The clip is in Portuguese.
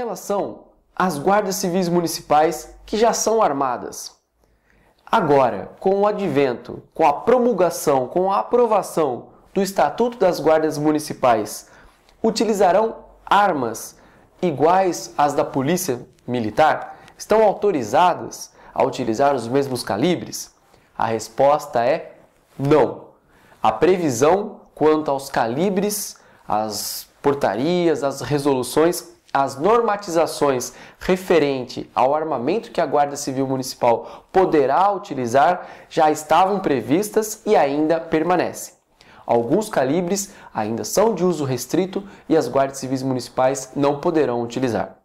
relação às guardas civis municipais que já são armadas, agora, com o advento, com a promulgação, com a aprovação do Estatuto das Guardas Municipais, utilizarão armas iguais às da Polícia Militar? Estão autorizadas a utilizar os mesmos calibres? A resposta é não. A previsão quanto aos calibres, as portarias, as resoluções, as normatizações referente ao armamento que a Guarda Civil Municipal poderá utilizar já estavam previstas e ainda permanecem. Alguns calibres ainda são de uso restrito e as guardas civis municipais não poderão utilizar.